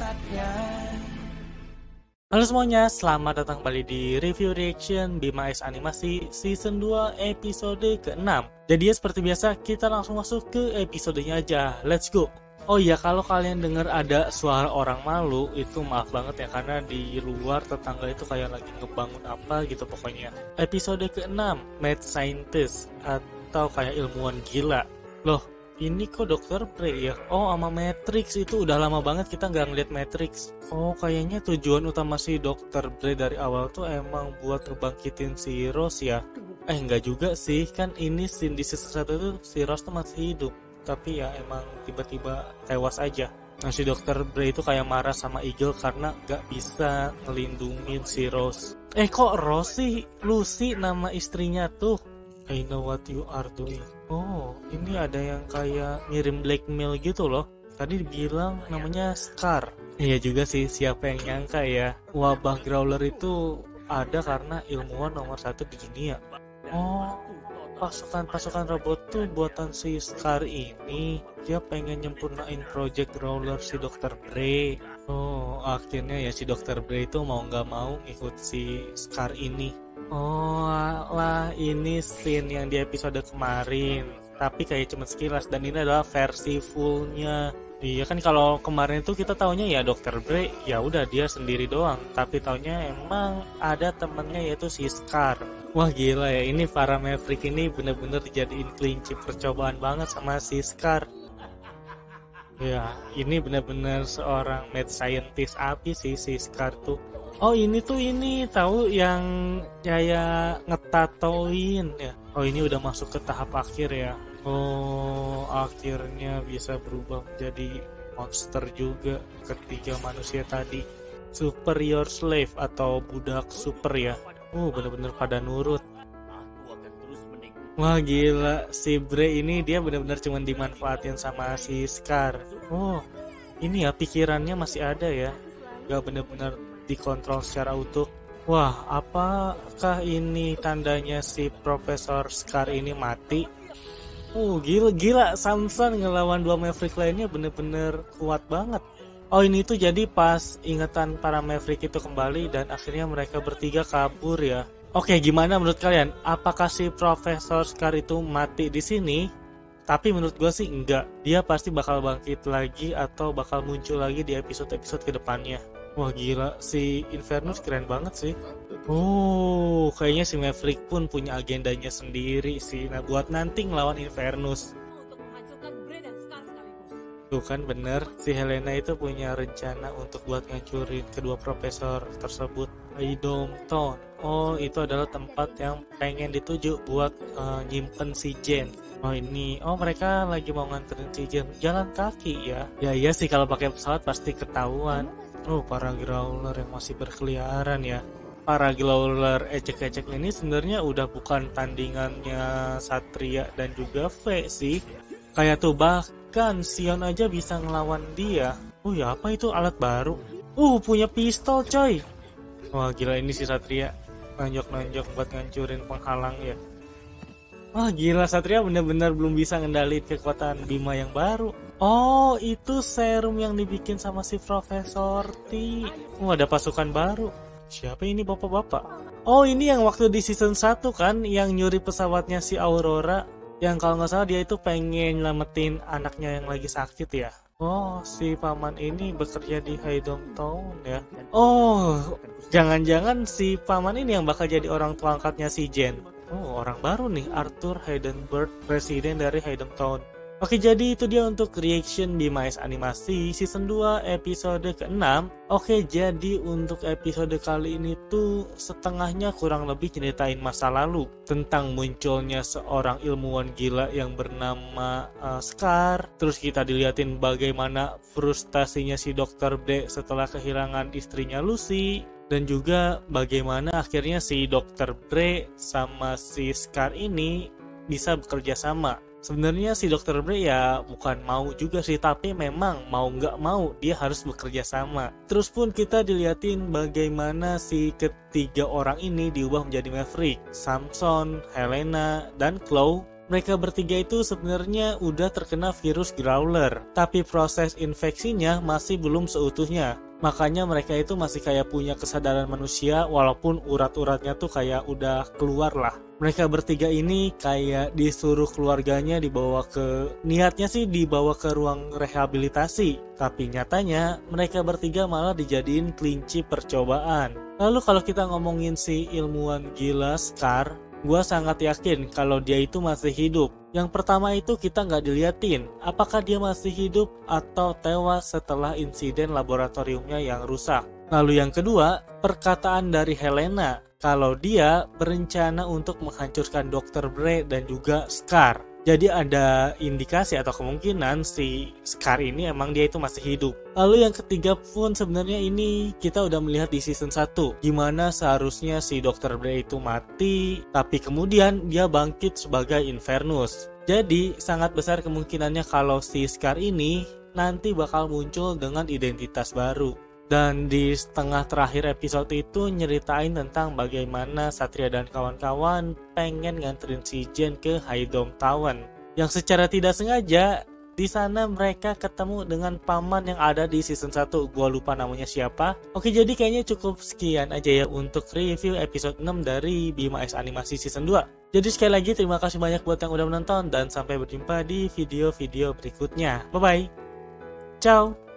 Satya. Halo semuanya, selamat datang kembali di review reaction Bima S Animasi Season 2 episode ke-6 Jadi ya seperti biasa, kita langsung masuk ke episodenya aja, let's go. Oh iya, kalau kalian dengar ada suara orang malu, itu maaf banget ya Karena di luar tetangga itu kayak lagi ngebangun apa gitu pokoknya. Episode ke-6, Mad Scientist Atau kayak ilmuwan gila. Loh, ini kok dokter Pre ya? Oh sama Matrix itu udah lama banget kita nggak ngeliat Matrix. Oh kayaknya tujuan utama si dokter Pre dari awal tuh emang buat ngebangkitin si Rose ya. Eh nggak juga sih, kan ini scene di season 1 itu si Rose tuh masih hidup. Tapi ya emang tiba-tiba tewas aja. Nah si dokter Bray itu kayak marah sama Eagle karena gak bisa ngelindungin si Rose. Eh kok Rose sih? Lucy nama istrinya tuh. I know what you are doing. Oh, ini ada yang kayak ngirim blackmail gitu loh. Tadi dibilang namanya Scar. Iya juga sih, siapa yang nyangka ya. Wabah Growler itu ada karena ilmuwan nomor satu di dunia. Oh, pasukan-pasukan robot tuh buatan si Scar ini. Dia pengen nyempurnain project Growler si Dr. Bray. Oh, akhirnya ya si Dr. Bray itu mau nggak mau ikut si Scar ini. Oh lah ini scene yang di episode kemarin. Tapi kayak cuma sekilas dan ini adalah versi fullnya. Iya kan kalau kemarin itu kita taunya ya Dr. Bray ya udah dia sendiri doang. Tapi taunya emang ada temennya yaitu si Scar. Wah gila ya ini para Maverick ini bener-bener dijadiin kelinci percobaan banget sama si Scar. Ya ini bener-bener seorang mad scientist api sih si Scar tuh Oh ini tuh ini tahu yang kayak ngetatoin ya. Oh ini udah masuk ke tahap akhir ya. Oh akhirnya bisa berubah menjadi monster juga ketiga manusia tadi. Superior slave atau budak super ya. Oh bener-bener pada nurut. Wah gila si Bre ini dia bener-bener cuma dimanfaatin sama si Scar. Oh ini ya pikirannya masih ada ya. Gak bener-bener dikontrol secara utuh. Wah, apakah ini tandanya si Profesor Scar ini mati? Uh, gila, gila. Samson ngelawan dua Maverick lainnya bener-bener kuat banget. Oh, ini tuh jadi pas ingatan para Maverick itu kembali dan akhirnya mereka bertiga kabur ya. Oke, gimana menurut kalian? Apakah si Profesor Scar itu mati di sini? Tapi menurut gue sih enggak. Dia pasti bakal bangkit lagi atau bakal muncul lagi di episode-episode ke depannya. Wah gila, si Infernus keren banget sih. Oh, kayaknya si Maverick pun punya agendanya sendiri sih. Nah, buat nanti ngelawan Infernus. Tuh kan bener, si Helena itu punya rencana untuk buat ngancurin kedua profesor tersebut. Idom Town. Oh, itu adalah tempat yang pengen dituju buat uh, nyimpen si Jen. Oh ini, oh mereka lagi mau nganterin si Jen jalan kaki ya. Ya iya sih kalau pakai pesawat pasti ketahuan. Oh, para growler yang masih berkeliaran ya. Para growler ecek-ecek ini sebenarnya udah bukan tandingannya Satria dan juga V sih. Kayak tuh bahkan Sion aja bisa ngelawan dia. Oh ya apa itu alat baru? Uh punya pistol coy. Wah gila ini si Satria nanjok-nanjok buat ngancurin penghalang ya. Wah gila Satria bener-bener belum bisa ngendaliin kekuatan Bima yang baru. Oh itu serum yang dibikin sama si Profesor T. Oh ada pasukan baru. Siapa ini bapak-bapak? Oh ini yang waktu di season 1 kan yang nyuri pesawatnya si Aurora. Yang kalau nggak salah dia itu pengen nyelamatin anaknya yang lagi sakit ya. Oh, si paman ini bekerja di Haydom Town ya. Oh, jangan-jangan si paman ini yang bakal jadi orang tua angkatnya si Jen. Oh, orang baru nih, Arthur Heidenberg, presiden dari Haydom Town. Oke, jadi itu dia untuk reaction di Mais Animasi season 2 episode ke-6. Oke, jadi untuk episode kali ini tuh setengahnya kurang lebih ceritain masa lalu tentang munculnya seorang ilmuwan gila yang bernama uh, Scar. Terus kita diliatin bagaimana frustasinya si Dr. B setelah kehilangan istrinya Lucy dan juga bagaimana akhirnya si Dr. Bre sama si Scar ini bisa bekerja sama sebenarnya si dokter Bray ya bukan mau juga sih tapi memang mau nggak mau dia harus bekerja sama. Terus pun kita diliatin bagaimana si ketiga orang ini diubah menjadi Maverick. Samson, Helena, dan Chloe. Mereka bertiga itu sebenarnya udah terkena virus growler, tapi proses infeksinya masih belum seutuhnya. Makanya mereka itu masih kayak punya kesadaran manusia walaupun urat-uratnya tuh kayak udah keluar lah. Mereka bertiga ini kayak disuruh keluarganya dibawa ke niatnya sih dibawa ke ruang rehabilitasi, tapi nyatanya mereka bertiga malah dijadiin kelinci percobaan. Lalu kalau kita ngomongin si ilmuwan gila Scar, Gua sangat yakin kalau dia itu masih hidup. Yang pertama itu kita nggak diliatin, apakah dia masih hidup atau tewas setelah insiden laboratoriumnya yang rusak. Lalu yang kedua, perkataan dari Helena kalau dia berencana untuk menghancurkan Dr. Bray dan juga Scar. Jadi ada indikasi atau kemungkinan si Scar ini emang dia itu masih hidup. Lalu yang ketiga pun sebenarnya ini kita udah melihat di season 1 gimana seharusnya si Dr. Bray itu mati tapi kemudian dia bangkit sebagai Infernus. Jadi sangat besar kemungkinannya kalau si Scar ini nanti bakal muncul dengan identitas baru. Dan di setengah terakhir episode itu nyeritain tentang bagaimana Satria dan kawan-kawan pengen nganterin si Jen ke Haidom Town. Yang secara tidak sengaja di sana mereka ketemu dengan paman yang ada di season 1 Gua lupa namanya siapa. Oke jadi kayaknya cukup sekian aja ya Untuk review episode 6 dari Bima S Animasi season 2 Jadi sekali lagi terima kasih banyak buat yang udah menonton Dan sampai berjumpa di video-video berikutnya. Bye bye Ciao